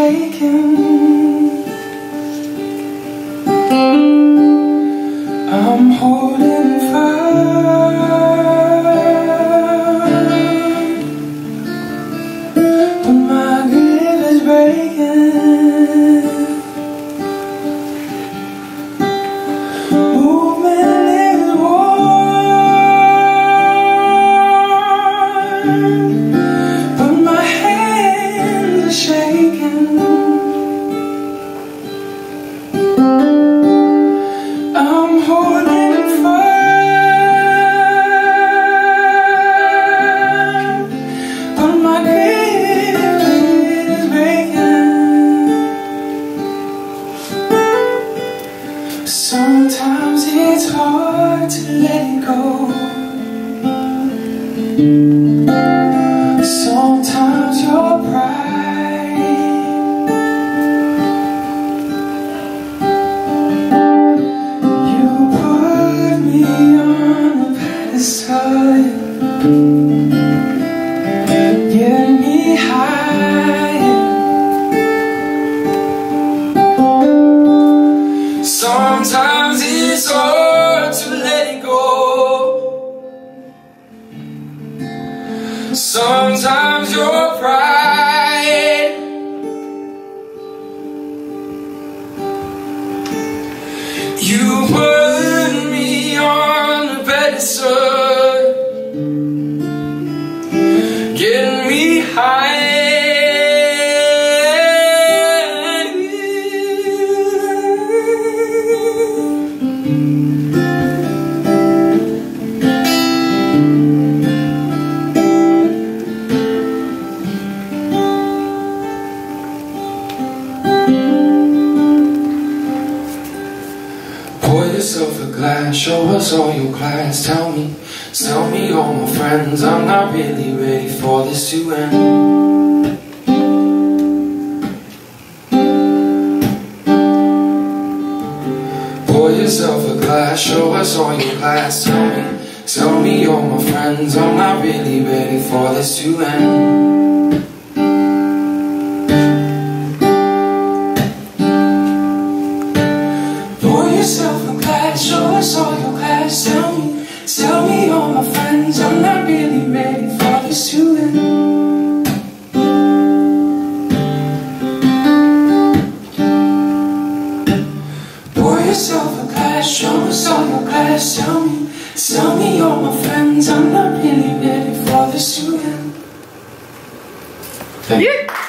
taken I'm holding hard to let go. Sometimes your pride You put me on a pedestal Get me high Sometimes it's hard Sometimes your pride You put me on a pedestal. Get Pour yourself a glass, show us all your class. Tell me, tell me all my friends, I'm not really ready for this to end. Pour yourself a glass, show us all your class. Tell me, tell me all my friends, I'm not really ready for this to end. Glass, us all your class. Tell me, tell me all my friends, I'm not really ready for this to end. Pour yourself a glass, show us all your class. Tell me, tell me all my friends, I'm not really ready for this to end. Thank you.